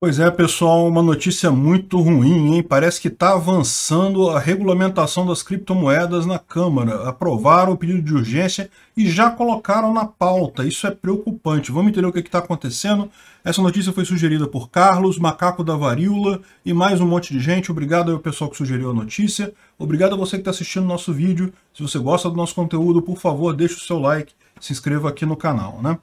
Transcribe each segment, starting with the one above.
Pois é, pessoal, uma notícia muito ruim, hein? Parece que está avançando a regulamentação das criptomoedas na Câmara. Aprovaram o pedido de urgência e já colocaram na pauta. Isso é preocupante. Vamos entender o que está acontecendo. Essa notícia foi sugerida por Carlos, Macaco da Varíola e mais um monte de gente. Obrigado ao pessoal que sugeriu a notícia. Obrigado a você que está assistindo o nosso vídeo. Se você gosta do nosso conteúdo, por favor, deixe o seu like, se inscreva aqui no canal, né?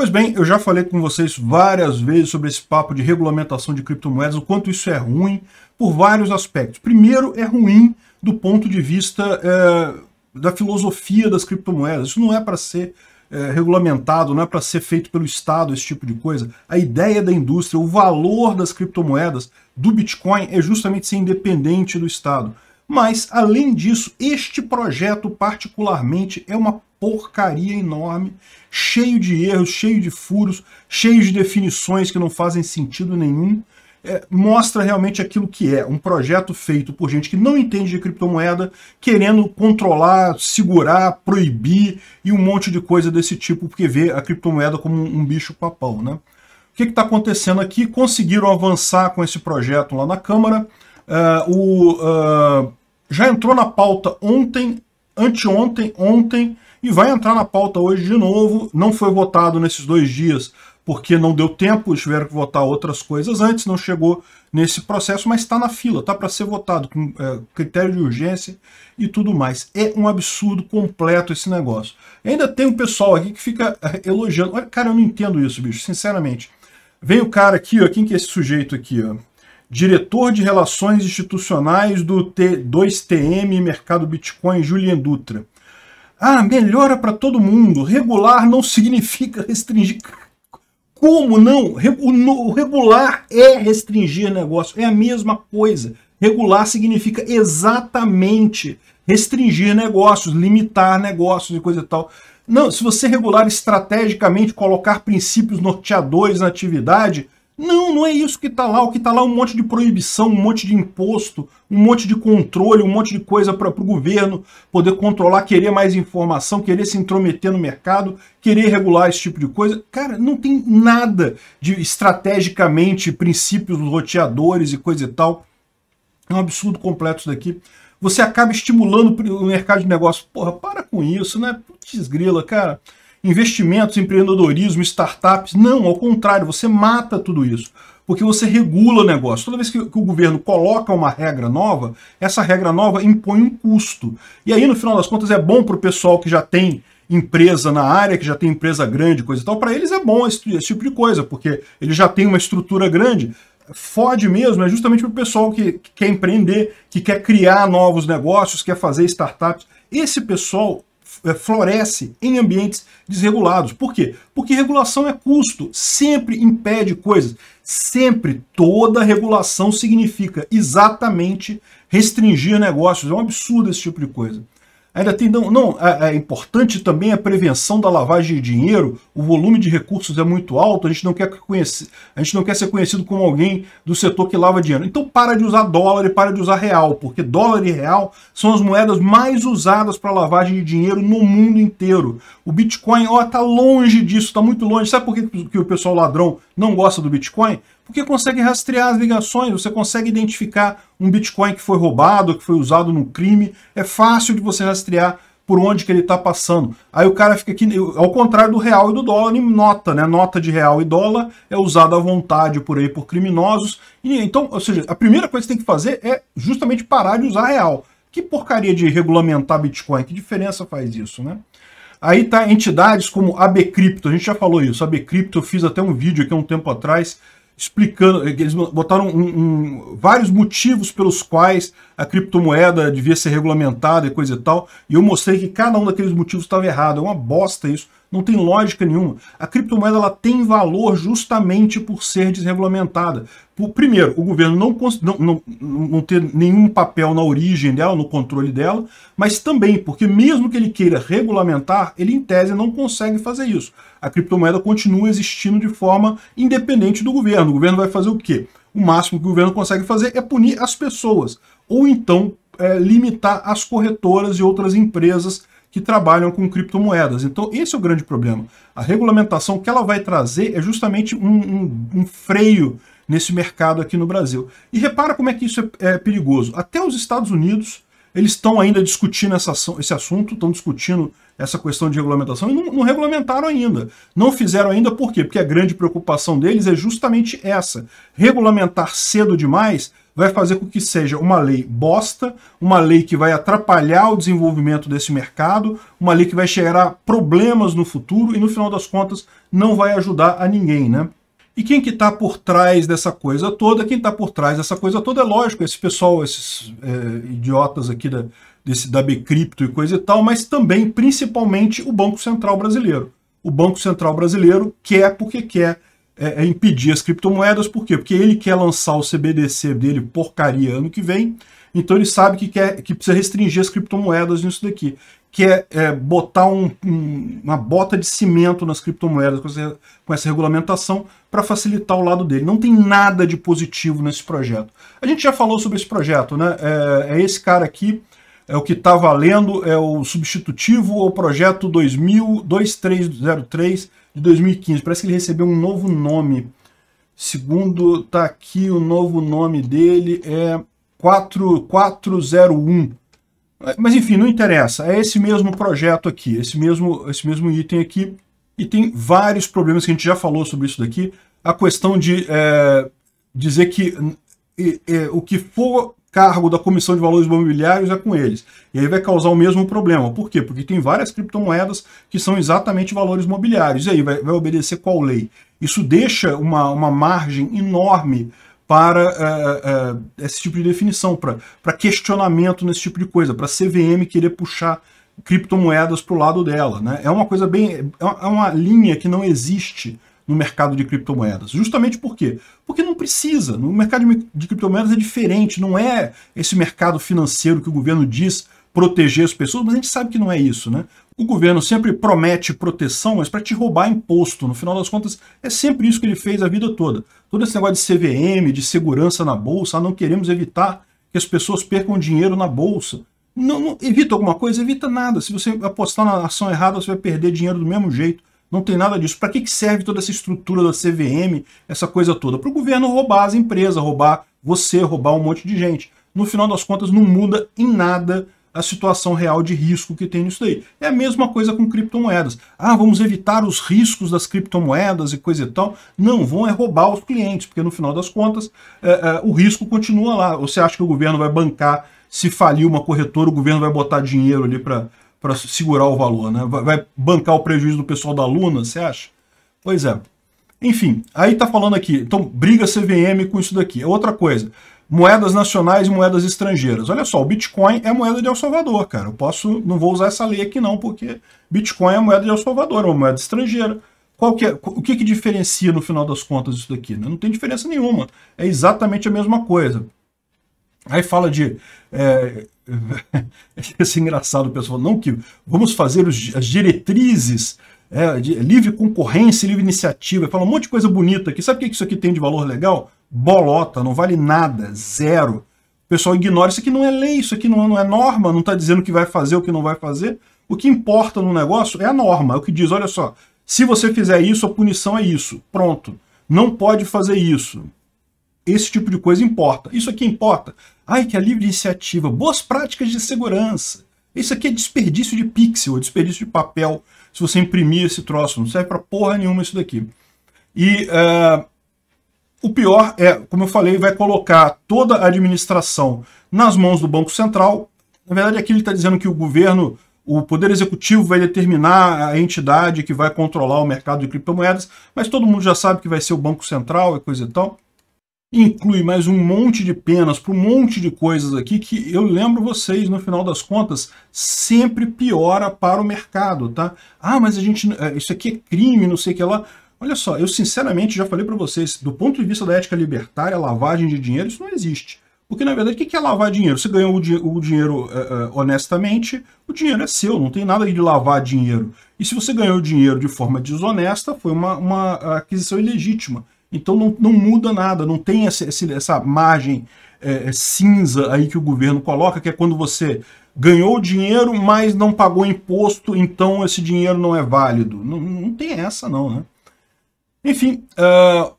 Pois bem, eu já falei com vocês várias vezes sobre esse papo de regulamentação de criptomoedas, o quanto isso é ruim, por vários aspectos. Primeiro, é ruim do ponto de vista é, da filosofia das criptomoedas. Isso não é para ser é, regulamentado, não é para ser feito pelo Estado, esse tipo de coisa. A ideia da indústria, o valor das criptomoedas, do Bitcoin, é justamente ser independente do Estado. Mas, além disso, este projeto particularmente é uma porcaria enorme, cheio de erros, cheio de furos, cheio de definições que não fazem sentido nenhum. É, mostra realmente aquilo que é, um projeto feito por gente que não entende de criptomoeda, querendo controlar, segurar, proibir e um monte de coisa desse tipo, porque vê a criptomoeda como um, um bicho papão. Né? O que está acontecendo aqui? Conseguiram avançar com esse projeto lá na Câmara. Uh, o, uh, já entrou na pauta ontem, anteontem, ontem, e vai entrar na pauta hoje de novo. Não foi votado nesses dois dias porque não deu tempo, tiveram que votar outras coisas antes, não chegou nesse processo, mas está na fila, está para ser votado com é, critério de urgência e tudo mais. É um absurdo completo esse negócio. Ainda tem um pessoal aqui que fica é, elogiando. Olha, cara, eu não entendo isso, bicho, sinceramente. Vem o cara aqui, ó, quem que é esse sujeito aqui, ó? Diretor de Relações Institucionais do T 2TM Mercado Bitcoin, Julian Dutra. Ah, melhora para todo mundo. Regular não significa restringir. Como não? O regular é restringir negócio, é a mesma coisa. Regular significa exatamente restringir negócios, limitar negócios e coisa e tal. Não, se você regular estrategicamente, colocar princípios norteadores na atividade, não, não é isso que está lá. O que está lá é um monte de proibição, um monte de imposto, um monte de controle, um monte de coisa para o governo poder controlar, querer mais informação, querer se intrometer no mercado, querer regular esse tipo de coisa. Cara, não tem nada de estrategicamente princípios roteadores e coisa e tal. É um absurdo completo isso daqui. Você acaba estimulando o mercado de negócio. Porra, para com isso, né? Putz, grila, cara investimentos, empreendedorismo, startups. Não, ao contrário, você mata tudo isso. Porque você regula o negócio. Toda vez que, que, o governo coloca uma regra nova, essa regra nova impõe um custo. E aí, no final das contas, é bom para o pessoal que já tem empresa na área, que já tem empresa grande, coisa e tal. Para eles é bom esse, esse tipo de coisa, porque ele já tem uma estrutura grande fode mesmo é justamente para o pessoal que, que, quer empreender, que quer criar novos negócios, quer fazer startups. Esse pessoal floresce em ambientes desregulados. Por quê? Porque regulação é custo, sempre impede coisas. Sempre toda regulação significa exatamente restringir negócios. É um absurdo esse tipo de coisa. Ainda tem, não, não é, é, importante também a prevenção da lavagem de dinheiro, o volume de recursos é muito alto, a gente não quer conhecer, a gente não quer ser conhecido como alguém do setor que lava dinheiro. Então para de usar dólar e para de usar real, porque dólar e real são as moedas mais usadas para lavagem de dinheiro no mundo inteiro. O Bitcoin, ó, tá longe disso, tá muito longe. Sabe por que, que o pessoal ladrão não gosta do Bitcoin? Porque consegue rastrear as ligações, você consegue identificar um Bitcoin que foi roubado, que foi usado no crime, é fácil de você rastrear por onde que ele está passando. Aí o cara fica aqui, ao contrário do real e do dólar, em nota, né? Nota de real e dólar é usada à vontade por aí por criminosos. E, então, ou seja, a primeira coisa que você tem que fazer é justamente parar de usar real. Que porcaria de regulamentar Bitcoin? Que diferença faz isso, né? Aí tá entidades como a Bcrypto, a gente já falou isso, a Bcrypto, eu fiz até um vídeo aqui um tempo atrás, explicando, eles botaram um, um, vários motivos pelos quais a criptomoeda devia ser regulamentada e coisa e tal, e eu mostrei que cada um daqueles motivos estava errado, é uma bosta isso, não tem lógica nenhuma. A criptomoeda ela tem valor justamente por ser desregulamentada. Primeiro, o governo não, não, não, não ter nenhum papel na origem dela, no controle dela, mas também porque mesmo que ele queira regulamentar, ele em tese não consegue fazer isso. A criptomoeda continua existindo de forma independente do governo. O governo vai fazer o quê? O máximo que o governo consegue fazer é punir as pessoas, ou então é, limitar as corretoras e outras empresas que trabalham com criptomoedas. Então, esse é o grande problema. A regulamentação que ela vai trazer é justamente um, um, um freio nesse mercado aqui no Brasil. E repara como é que isso é, é perigoso. Até os Estados Unidos, eles estão ainda discutindo essa, esse assunto, estão discutindo essa questão de regulamentação e não, não, regulamentaram ainda. Não fizeram ainda por quê? Porque a grande preocupação deles é justamente essa. Regulamentar cedo demais vai fazer com que seja uma lei bosta, uma lei que vai atrapalhar o desenvolvimento desse mercado, uma lei que vai gerar problemas no futuro e no final das contas não vai ajudar a ninguém, né? E quem que está por trás dessa coisa toda? Quem está por trás dessa coisa toda é lógico, esse pessoal, esses é, idiotas aqui da, desse, da Bcrypto e coisa e tal, mas também, principalmente, o Banco Central Brasileiro. O Banco Central Brasileiro quer porque quer é, é impedir as criptomoedas, por quê? Porque ele quer lançar o CBDC dele porcaria ano que vem, então ele sabe que, quer, que precisa restringir as criptomoedas nisso daqui. Quer é, botar um, um, uma bota de cimento nas criptomoedas com essa, com essa regulamentação para facilitar o lado dele. Não tem nada de positivo nesse projeto. A gente já falou sobre esse projeto, né? É, é esse cara aqui, é o que está valendo, é o substitutivo ao projeto 2000, 2303 de 2015. Parece que ele recebeu um novo nome. Segundo, está aqui o novo nome dele, é 4401. Mas enfim, não interessa. É esse mesmo projeto aqui, esse mesmo, esse mesmo item aqui. E tem vários problemas que a gente já falou sobre isso daqui. A questão de é, dizer que é, o que for cargo da Comissão de Valores Imobiliários é com eles. E aí vai causar o mesmo problema. Por quê? Porque tem várias criptomoedas que são exatamente valores imobiliários. E aí vai, vai obedecer qual lei? Isso deixa uma, uma margem enorme para uh, uh, esse tipo de definição, para questionamento nesse tipo de coisa, para a CVM querer puxar criptomoedas para o lado dela. Né? É uma coisa bem. É uma linha que não existe no mercado de criptomoedas. Justamente por quê? Porque não precisa. No mercado de criptomoedas é diferente, não é esse mercado financeiro que o governo diz proteger as pessoas, mas a gente sabe que não é isso, né? O governo sempre promete proteção, mas para te roubar imposto. No final das contas, é sempre isso que ele fez a vida toda. Todo esse negócio de CVM, de segurança na bolsa, ah, não queremos evitar que as pessoas percam dinheiro na bolsa. Não, não, evita alguma coisa? Evita nada. Se você apostar na ação errada, você vai perder dinheiro do mesmo jeito. Não tem nada disso. Para que, que serve toda essa estrutura da CVM, essa coisa toda? Para o governo roubar as empresas, roubar você, roubar um monte de gente. No final das contas, não muda em nada a situação real de risco que tem nisso daí. É a mesma coisa com criptomoedas. Ah, vamos evitar os riscos das criptomoedas e coisa e tal. Não, vão é roubar os clientes, porque no final das contas é, é, o risco continua lá. Você acha que o governo vai bancar, se falir uma corretora, o governo vai botar dinheiro ali para para segurar o valor, né? Vai bancar o prejuízo do pessoal da Luna, você acha? Pois é. Enfim, aí tá falando aqui, então briga CVM com isso daqui. É outra coisa, moedas nacionais e moedas estrangeiras. Olha só, o Bitcoin é moeda de El Salvador, cara. Eu posso, não vou usar essa lei aqui não, porque Bitcoin é moeda de El Salvador, é uma moeda estrangeira. Qual que é, o que, que diferencia no final das contas isso daqui? Né? Não tem diferença nenhuma. É exatamente a mesma coisa. Aí fala de é, Esse é engraçado, pessoal, não que vamos fazer os, as diretrizes é, de livre concorrência, livre iniciativa, fala um monte de coisa bonita aqui. Sabe o que isso aqui tem de valor legal? Bolota, não vale nada, zero. O pessoal ignora, isso aqui não é lei, isso aqui não, não é norma, não está dizendo o que vai fazer, o que não vai fazer. O que importa no negócio é a norma, é o que diz, olha só, se você fizer isso, a punição é isso. Pronto. Não pode fazer isso. Esse tipo de coisa importa. Isso aqui importa. Ai, que a livre iniciativa, boas práticas de segurança. Isso aqui é desperdício de pixel, é desperdício de papel. Se você imprimir esse troço, não serve para porra nenhuma isso daqui. E uh, o pior é, como eu falei, vai colocar toda a administração nas mãos do Banco Central. Na verdade, aqui ele está dizendo que o governo, o Poder Executivo vai determinar a entidade que vai controlar o mercado de criptomoedas, mas todo mundo já sabe que vai ser o Banco Central e coisa e tal inclui mais um monte de penas para um monte de coisas aqui que eu lembro vocês, no final das contas, sempre piora para o mercado, tá? Ah, mas a gente, é, isso aqui é crime, não sei o que lá. Olha só, eu sinceramente já falei para vocês, do ponto de vista da ética libertária, lavagem de dinheiro, isso não existe. Porque, na verdade, o que é lavar dinheiro? Você ganhou o, di o dinheiro uh, honestamente, o dinheiro é seu, não tem nada de lavar dinheiro. E se você ganhou o dinheiro de forma desonesta, foi uma, uma aquisição ilegítima. Então não, não muda nada, não tem essa, essa margem é, é, cinza aí que o governo coloca, que é quando você ganhou dinheiro, mas não pagou imposto, então esse dinheiro não é válido. Não, não tem essa não, né? Enfim, uh,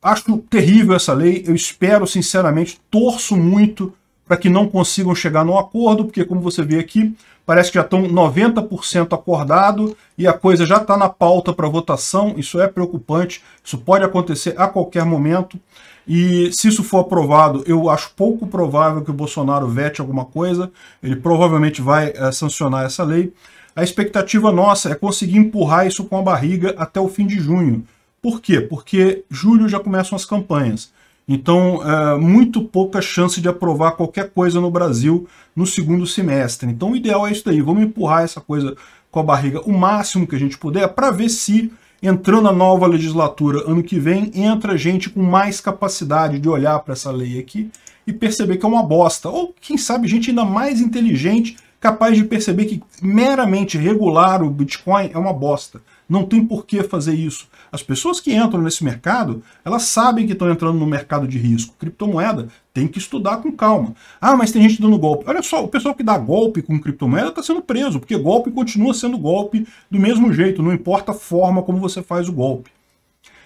acho terrível essa lei, eu espero sinceramente, torço muito para que não consigam chegar num acordo, porque como você vê aqui, parece que já estão 90% acordado e a coisa já está na pauta para votação, isso é preocupante, isso pode acontecer a qualquer momento, e se isso for aprovado, eu acho pouco provável que o Bolsonaro vete alguma coisa, ele provavelmente vai é, sancionar essa lei. A expectativa nossa é conseguir empurrar isso com a barriga até o fim de junho. Por quê? Porque julho já começam as campanhas. Então, é, muito pouca chance de aprovar qualquer coisa no Brasil no segundo semestre. Então, o ideal é isso daí. Vamos empurrar essa coisa com a barriga o máximo que a gente puder para ver se, entrando a nova legislatura ano que vem, entra gente com mais capacidade de olhar para essa lei aqui e perceber que é uma bosta. Ou, quem sabe, gente ainda mais inteligente, capaz de perceber que meramente regular o Bitcoin é uma bosta. Não tem por que fazer isso. As pessoas que entram nesse mercado, elas sabem que estão entrando no mercado de risco. Criptomoeda tem que estudar com calma. Ah, mas tem gente dando golpe. Olha só, o pessoal que dá golpe com criptomoeda está sendo preso, porque golpe continua sendo golpe do mesmo jeito, não importa a forma como você faz o golpe.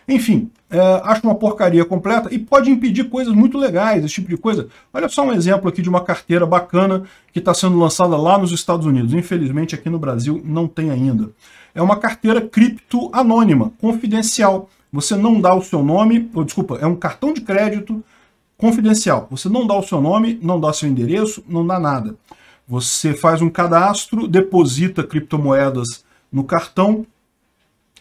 Enfim, é, acho uma porcaria completa e pode impedir coisas muito legais, esse tipo de coisa. Olha só um exemplo aqui de uma carteira bacana que está sendo lançada lá nos Estados Unidos. Infelizmente aqui no Brasil não tem ainda é uma carteira cripto anônima, confidencial. Você não dá o seu nome, ou desculpa, é um cartão de crédito confidencial. Você não dá o seu nome, não dá seu endereço, não dá nada. Você faz um cadastro, deposita criptomoedas no cartão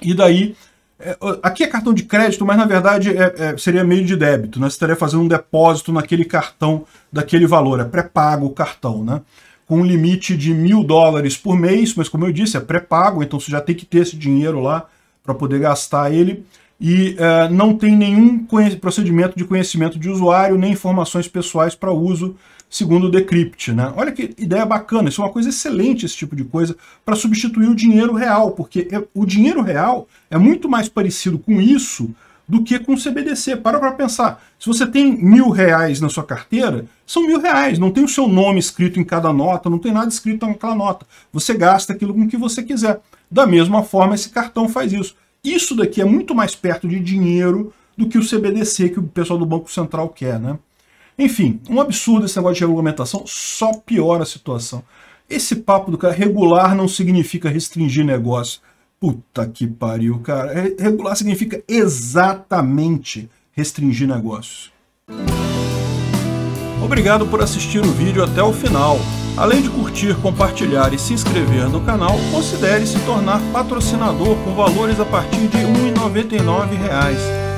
e daí é, aqui é cartão de crédito, mas na verdade é, é, seria meio de débito, né? Você estaria fazendo um depósito naquele cartão daquele valor, é pré-pago o cartão, né? Com um limite de mil dólares por mês, mas como eu disse, é pré-pago, então você já tem que ter esse dinheiro lá para poder gastar ele, e uh, não tem nenhum procedimento de conhecimento de usuário, nem informações pessoais para uso, segundo o Decrypt. Né? Olha que ideia bacana, isso é uma coisa excelente, esse tipo de coisa, para substituir o dinheiro real, porque é, o dinheiro real é muito mais parecido com isso do que com CBDC. Para para pensar. Se você tem mil reais na sua carteira, são mil reais. Não tem o seu nome escrito em cada nota, não tem nada escrito naquela nota. Você gasta aquilo com o que você quiser. Da mesma forma, esse cartão faz isso. Isso daqui é muito mais perto de dinheiro do que o CBDC que o pessoal do Banco Central quer, né? Enfim, um absurdo esse negócio de regulamentação, só piora a situação. Esse papo do cara regular não significa restringir negócio. Puta que pariu, cara. Regular significa exatamente restringir negócios. Obrigado por assistir o vídeo até o final. Além de curtir, compartilhar e se inscrever no canal, considere se tornar patrocinador com valores a partir de R$ 1,99